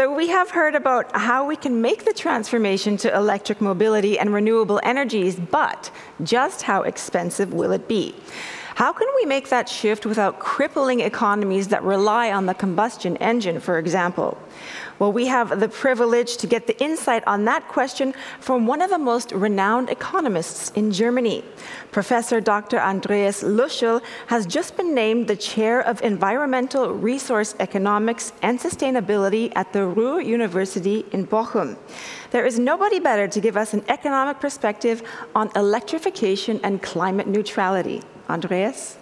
So, we have heard about how we can make the transformation to electric mobility and renewable energies, but just how expensive will it be? How can we make that shift without crippling economies that rely on the combustion engine, for example? Well, we have the privilege to get the insight on that question from one of the most renowned economists in Germany. Professor Dr. Andreas Löschel has just been named the chair of environmental resource economics and sustainability at the Ruhr University in Bochum. There is nobody better to give us an economic perspective on electrification and climate neutrality. Andreas?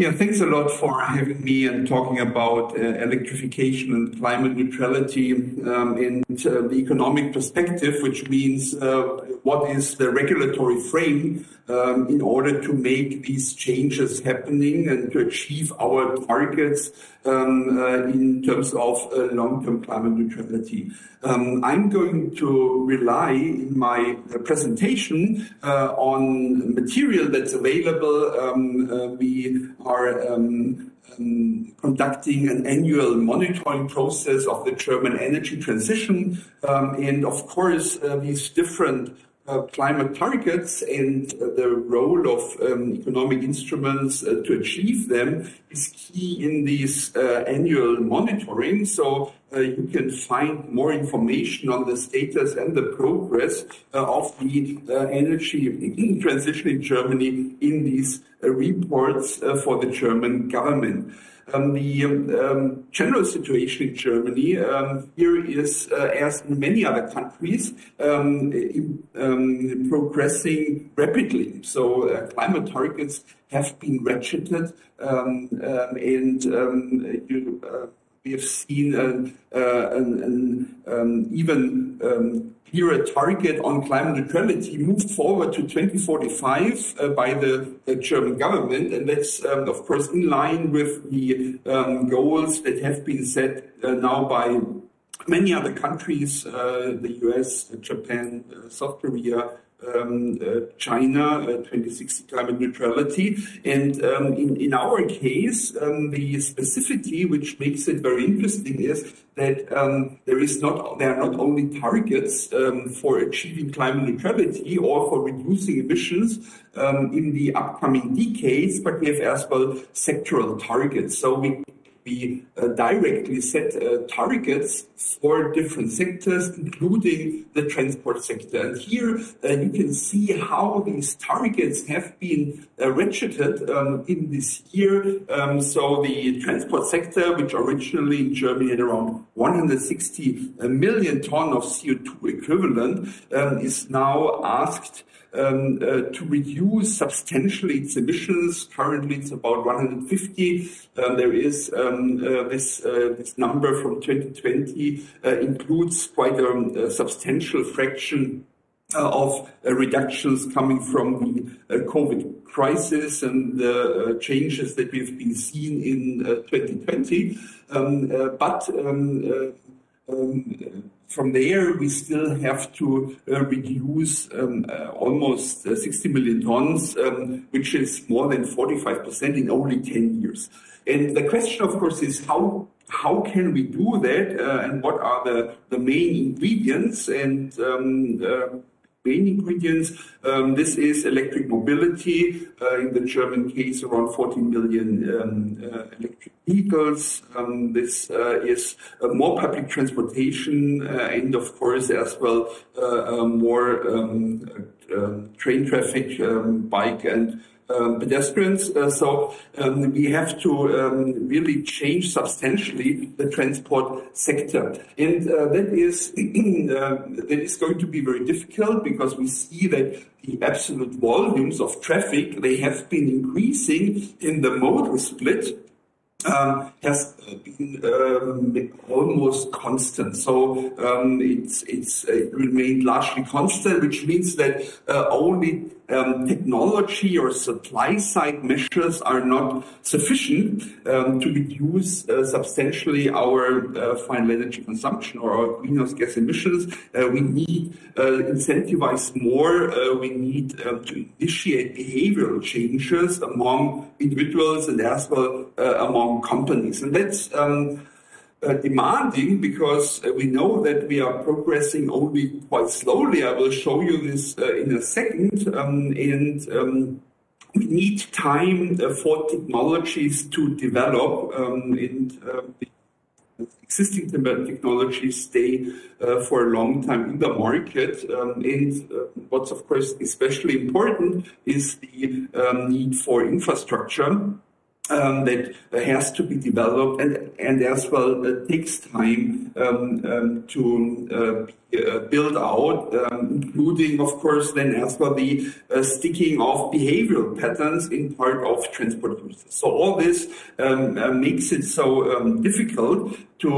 Yeah, thanks a lot for having me and talking about uh, electrification and climate neutrality um, uh, the economic perspective, which means uh, what is the regulatory frame um, in order to make these changes happening and to achieve our targets um, uh, in terms of uh, long-term climate neutrality. Um, I'm going to rely in my presentation uh, on material that's available. Um, we are um, um, conducting an annual monitoring process of the German energy transition. Um, and of course, uh, these different uh, climate targets and uh, the role of um, economic instruments uh, to achieve them is key in these uh, annual monitoring. So uh, you can find more information on the status and the progress of the energy transition in Germany in these reports for the German government. Um, the um, general situation in Germany um, here is, uh, as in many other countries, um, um, progressing rapidly. So uh, climate targets have been ratcheted, and you, uh, we have seen an, uh, an, an um, even um, clearer target on climate neutrality moved forward to 2045 uh, by the, the, German government. And that's, um, of course, in line with the um, goals that have been set uh, now by many other countries, uh, the US, Japan, uh, South Korea, um, uh, China uh, 2060 climate neutrality. And um, in, in our case, um, the specificity which makes it very interesting is that um, there is not there are not only targets um, for achieving climate neutrality or for reducing emissions um, in the upcoming decades, but we have as well sectoral targets. So we we uh, directly set uh, targets for different sectors, including the transport sector. And here uh, you can see how these targets have been uh, ratcheted um, in this year. Um, so the transport sector, which originally in Germany had around 160 million ton of CO2 equivalent, um, is now asked to reduce substantially its emissions. Currently, it's about 150. Um, there is um, uh, this uh, this number from 2020 uh, includes quite a, substantial fraction uh, of uh, reductions coming from the COVID crisis and the changes that we've been seeing in 2020. Um, but um, um, from there, we still have to uh, reduce um, uh, almost uh, 60 million tons, um, which is more than 45% in only 10 years. And the question, of course, is how how can we do that, and what are the the main ingredients? And um, main ingredients. Um, this is electric mobility. Uh, in the German case, around 14 million um, uh, electric vehicles. Um, this uh, is more public transportation and, of course, as well, more train traffic, bike and pedestrians. Uh, so um, we have to um, really change substantially the transport sector, and uh, that is uh, that is going to be very difficult because we see that the absolute volumes of traffic they have been increasing in the modal split um, has been um, almost constant. So um, it's it's it remained largely constant, which means that uh, only um, technology or supply side measures are not sufficient um, to reduce uh, substantially our uh, final energy consumption or our greenhouse gas emissions. Uh, we need uh, incentivize more. Uh, we need um, to initiate behavioral changes among individuals and as well uh, among companies. And that's um, demanding because uh, we know that we are progressing only quite slowly. I will show you this uh, in a second. Um, and um, we need time uh, for technologies to develop um, and uh, existing technologies stay uh, for a long time in the market. Um, and uh, what's of course especially important is the um, need for infrastructure um, that has to be developed and, and as well uh, takes time um, um, to uh, uh, out, um, including, of course, then as well the uh, sticking of behavioral patterns in part of transport users. So all this um, uh, makes it so um, difficult to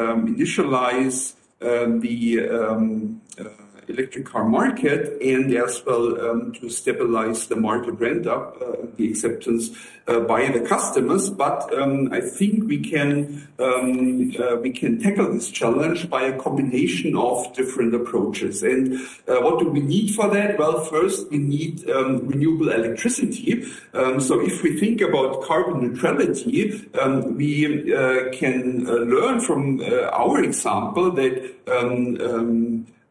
initialize the electric car market and as well um, to stabilize the market rent up, uh, the acceptance uh, by the customers. But um, I think we can um, uh, we can tackle this challenge by a combination of different approaches. And uh, what do we need for that? Well, first we need um, renewable electricity. Um, so if we think about carbon neutrality, um, we uh, can uh, learn from our example that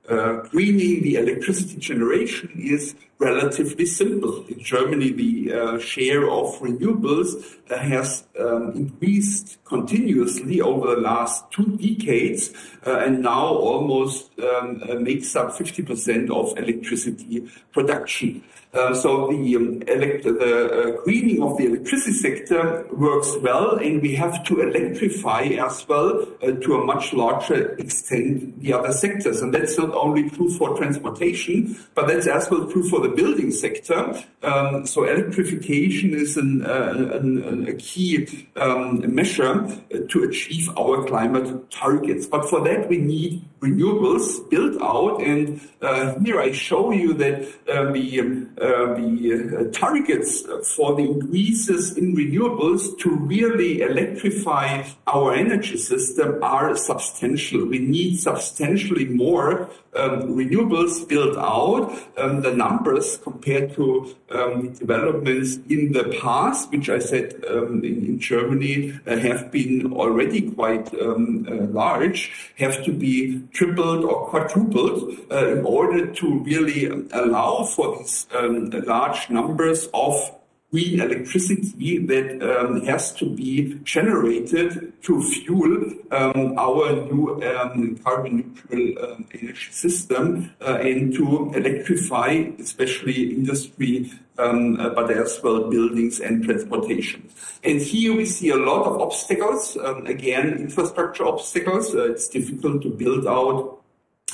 Uh, greening the electricity generation is relatively simple. In Germany, the uh, share of renewables uh, has um, increased continuously over the last two decades uh, and now almost um, uh, makes up 50% of electricity production. Uh, so the, um, elect- the uh, greening of the electricity sector works well, and we have to electrify as well to a much larger extent the other sectors. And that's not only true for transportation, but that's as well true for the building sector. Um, so electrification is an, uh, an, a key um, measure to achieve our climate targets. But for that, we need renewables built out. And uh, here I show you that uh, the uh, the uh, targets for the increases in renewables to really electrify our energy system are substantial. We need substantially more um, renewables built out. Um, the numbers compared to um, developments in the past, which I said um, in, in, Germany uh, have been already quite um, uh, large, have to be tripled or quadrupled uh, in order to really allow for these um, large numbers of green electricity that um, has to be generated to fuel um, our new um, carbon neutral um, energy system uh, and to electrify especially industry um, but as well buildings and transportation. And here we see a lot of obstacles, um, again, infrastructure obstacles. Uh, it's difficult to build out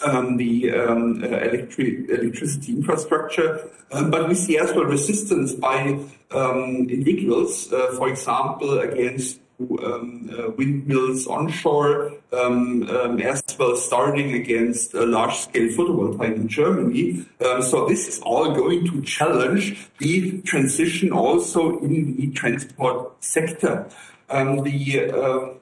um, the um, uh, electric, electricity infrastructure, um, but we see as well resistance by um, individuals, uh, for example, against um, uh, windmills onshore, um, as well starting against large-scale photovoltaic in Germany. so this is all going to challenge the transition also in the transport sector. the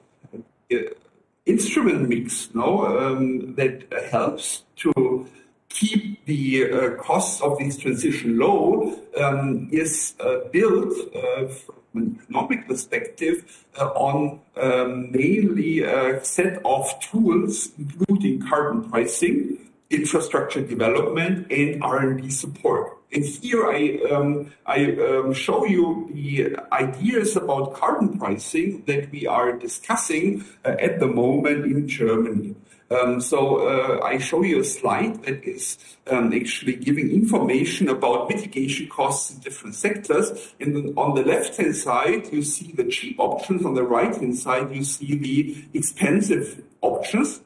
instrument mix no, um, that helps to keep the uh, costs of this transition low um, is uh, built uh, from an economic perspective uh, on um, mainly a set of tools, including carbon pricing, infrastructure development, and R&D support. And here I, um, I um, show you the ideas about carbon pricing that we are discussing uh, at the moment in Germany. Um, so uh, I show you a slide that is um, actually giving information about mitigation costs in different sectors. And on the left-hand side, you see the cheap options. On the right-hand side, you see the expensive options.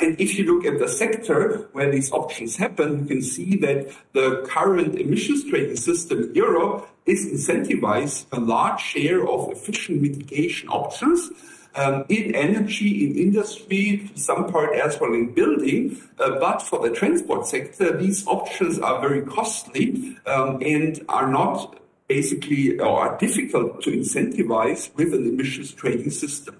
And if you look at the sector where these options happen, you can see that the current emissions trading system in Europe is incentivized a large share of efficient mitigation options. Um, in energy, in industry, some part as well in building. Uh, but for the transport sector, these options are very costly um, and are not basically or are difficult to incentivize with an emissions trading system.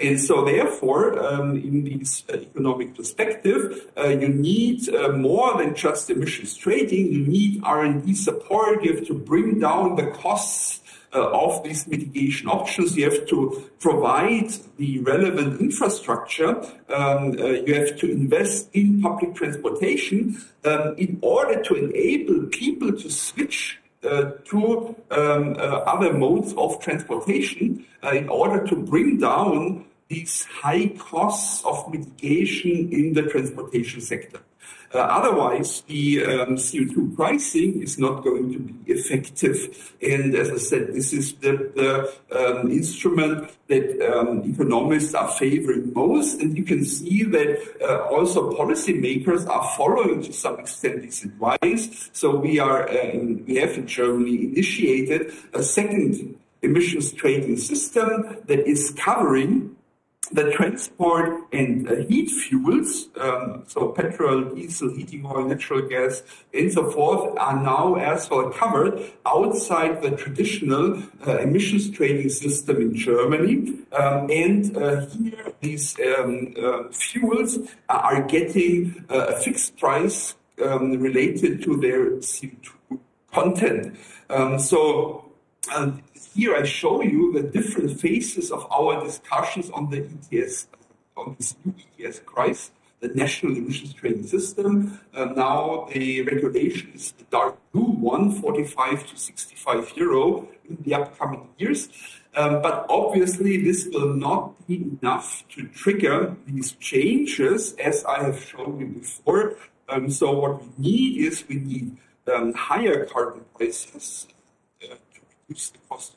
And so therefore, um, in this economic perspective, uh, you need uh, more than just emissions trading. You need R&D support. You have to bring down the costs uh, of these mitigation options. You have to provide the relevant infrastructure. Um, uh, you have to invest in public transportation um, in order to enable people to switch to um, uh, other modes of transportation uh, in order to bring down these high costs of mitigation in the transportation sector. Uh, otherwise, the um, CO2 pricing is not going to be effective. And as I said, this is the, the um, instrument that um, economists are favoring most. And you can see that uh, also policymakers are following to some extent this advice. So we are, uh, in, we have in Germany initiated a second emissions trading system that is covering the transport and uh, heat fuels, um, so petrol, diesel, heating oil, natural gas, and so forth, are now as well covered outside the traditional uh, emissions trading system in Germany. Um, and uh, here, these um, uh, fuels are getting uh, a fixed price um, related to their CO2 content. Um, so and here I show you the different phases of our discussions on the ETS, on this new ETS crisis, the National Emissions Trading System. Uh, now the regulation is the dark blue one, 45 to 65 euro in the upcoming years. Um, but obviously, this will not be enough to trigger these changes, as I have shown you before. Um, so, what we need is we need um, higher carbon prices reduce the cost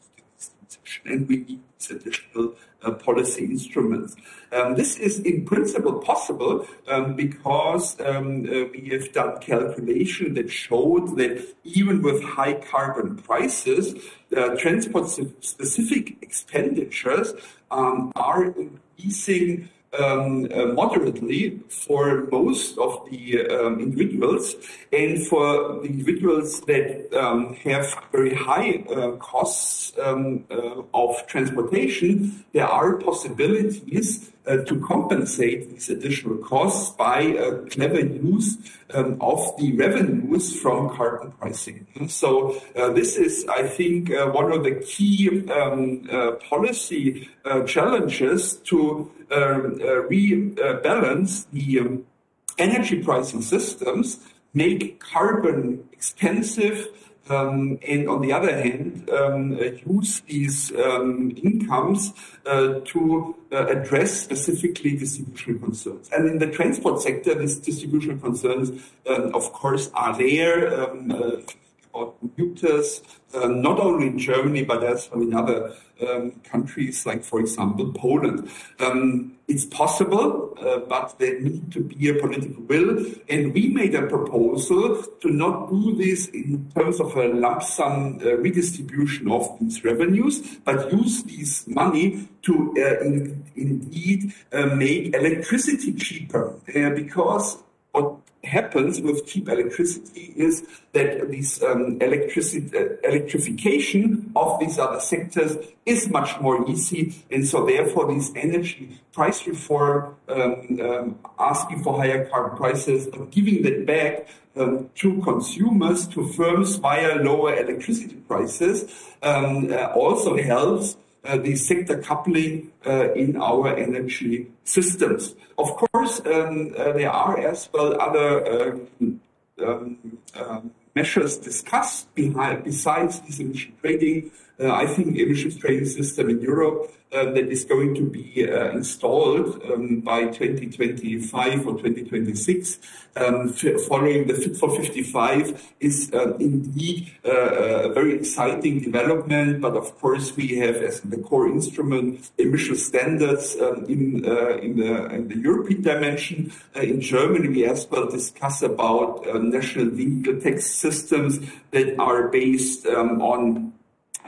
and we need these additional uh, policy instruments. Um, this is in principle possible um, because um, uh, we have done calculation that showed that even with high carbon prices, uh, transport specific expenditures um, are increasing um, uh, moderately for most of the um, individuals, and for the individuals that um, have very high uh, costs um, uh, of transportation, there are possibilities to compensate these additional costs by a clever use um, of the revenues from carbon pricing. So uh, this is, I think, uh, one of the key um, uh, policy uh, challenges to um, uh, rebalance the um, energy pricing systems, make carbon expensive, um, and on the other hand, um, use these um, incomes uh, to uh, address specifically distribution concerns. And in the transport sector, these distribution concerns, um, of course, are there. Um, uh, about commuters, uh, not only in Germany, but also in other um, countries, like, for example, Poland. Um, it's possible, uh, but there need to be a political will. And we made a proposal to not do this in terms of a lump sum uh, redistribution of these revenues, but use this money to uh, in, indeed uh, make electricity cheaper. Uh, because what happens with cheap electricity is that this um, electricity, uh, electrification of these other sectors is much more easy. And so therefore this energy price reform, um, um, asking for higher carbon prices, but giving that back um, to consumers, to firms via lower electricity prices, um, uh, also helps the sector coupling uh, in our energy systems. Of course, um, uh, there are as well other um, um, measures discussed behind, besides this emission trading. Uh, I think emissions trading system in Europe uh, that is going to be uh, installed um, by 2025 or 2026, um, following the Fit for 55, is uh, indeed a very exciting development. But of course, we have as the core instrument emission standards um, in, in, the, in the European dimension. In Germany, we as well discuss about national vehicle tax systems that are based um, on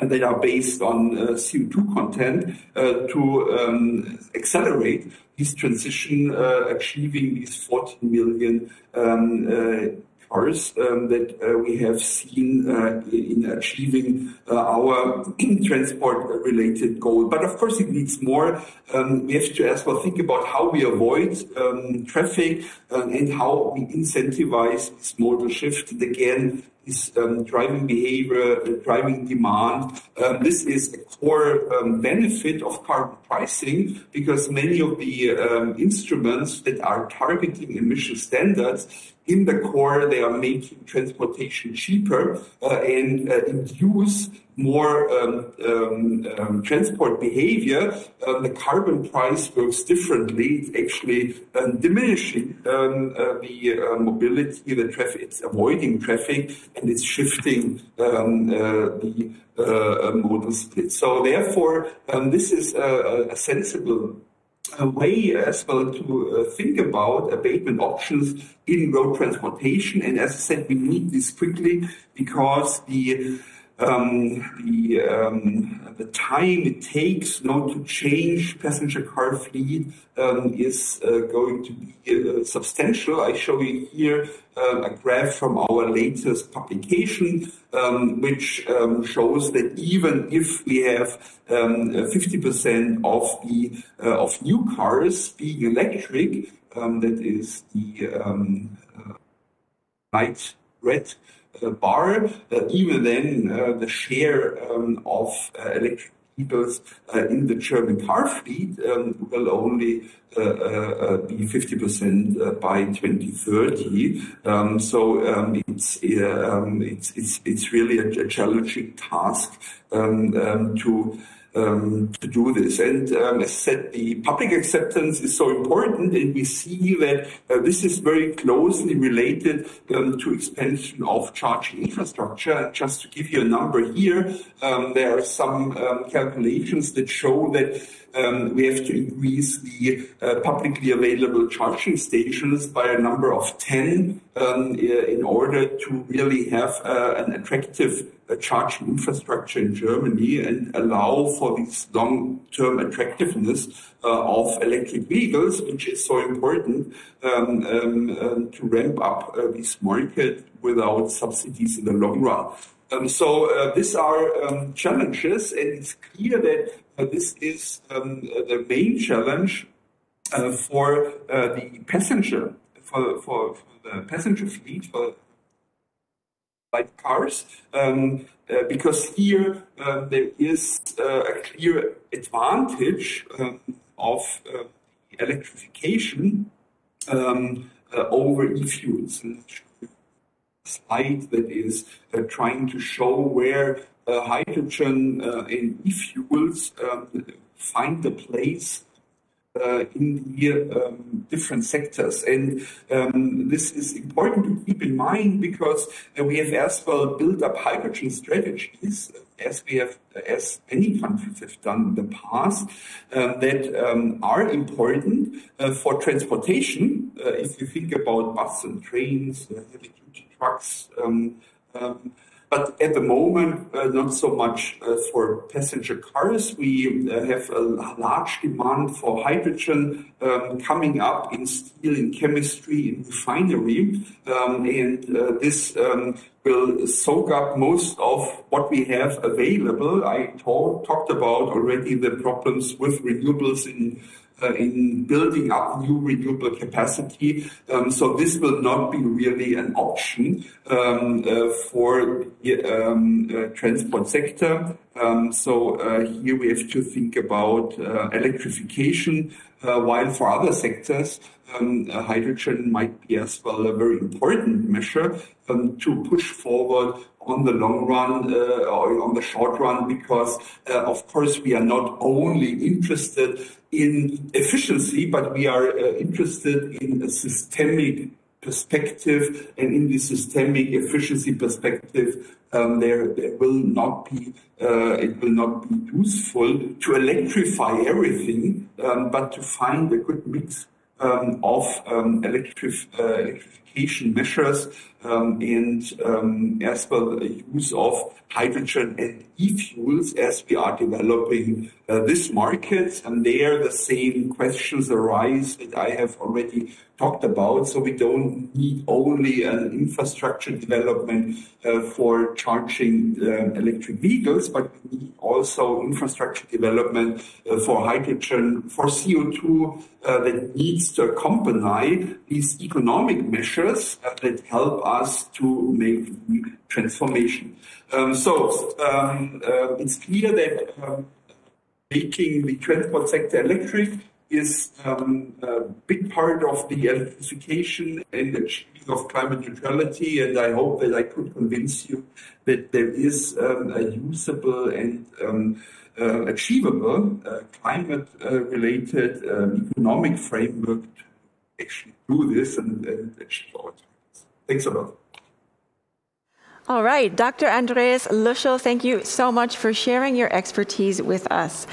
and that are based on uh, CO2 content uh, to um, accelerate this transition, uh, achieving these 14 million um, uh, cars um, that uh, we have seen uh, in achieving our transport-related goal. But of course, it needs more. Um, we have to as well think about how we avoid um, traffic and how we incentivize this modal shift. And again, is um, driving behavior, uh, driving demand. Um, this is a core um, benefit of carbon pricing because many of the um, instruments that are targeting emission standards in the core, they are making transportation cheaper uh, and uh, induce more um, um, um, transport behavior. Uh, the carbon price works differently. It's actually um, diminishing um, uh, the uh, mobility, the traffic. It's avoiding traffic and it's shifting uh, the modal split. So therefore, this is a, a sensible a way as well to uh, think about abatement options in road transportation. And as I said, we need this quickly because the the um, the time it takes now to change passenger car fleet um, is uh, going to be uh, substantial. I show you here a graph from our latest publication, um, which um, shows that even if we have 50% um, of the uh, of new cars being electric, that is the light red bar, uh, even then uh, the share um, of uh, electric vehicles in the German car fleet um, will only be 50% by 2030. Um, so um, it's, um, it's, it's, it's really a, a challenging task um, um, to um, to do this. And um, as said, the public acceptance is so important, and we see that uh, this is very closely related um, to expansion of charging infrastructure. Just to give you a number here, um, there are some um, calculations that show that um, we have to increase the uh, publicly available charging stations by a number of 10 um, in order to really have uh, an attractive charging infrastructure in Germany and allow for this long-term attractiveness uh, of electric vehicles, which is so important um, um, um to ramp up uh, this market without subsidies in the long run. Um, so uh, these are um, challenges, and it's clear that uh, this is um, the main challenge uh, for uh, the passenger for, for, for, the passenger fleet for light cars um, uh, because here uh, there is a clear advantage um, of electrification um, over e-fuels. Slide that is uh, trying to show where uh, hydrogen uh, and e-fuels um, find the place uh, in um, different sectors. And um, this is important to keep in mind because uh, we have as well built up hydrogen strategies as we have, as many countries have done in the past, uh, that um, are important uh, for transportation. Uh, if you think about buses and trains, heavy duty trucks, um, um, but at the moment, uh, not so much uh, for passenger cars. We uh, have a large demand for hydrogen um, coming up in steel, in chemistry, in refinery, um, and uh, this um, will soak up most of what we have available. I talked about already the problems with renewables in in building up new renewable capacity. Um, so this will not be really an option um, uh, for the um, uh, transport sector. So uh, here we have to think about uh, electrification, uh, while for other sectors, hydrogen might be as well a very important measure to push forward on the long run uh, or on the short run because uh, of course we are not only interested in efficiency but we are uh, interested in a systemic perspective and in the systemic efficiency perspective um, there, there will not be uh, it will not be useful to electrify everything um, but to find a good mix um, of um, electric, uh, electrification measures and um, as well the use of hydrogen and e-fuels as we are developing uh, this market. And there the same questions arise that I have already talked about. So we don't need only an infrastructure development uh, for charging uh, electric vehicles, but we need also infrastructure development uh, for hydrogen, for CO2 uh, that needs to accompany these economic measures that help us to make transformation. Um, so um, uh, it's clear that um, making the transport sector electric is um, a big part of the electrification and achieving of climate neutrality. And I hope that I could convince you that there is um, a usable and uh, achievable uh, climate-related uh, economic framework to actually do this and, and achieve our. Thanks a lot. All right, Dr. Andreas Löschel, thank you so much for sharing your expertise with us.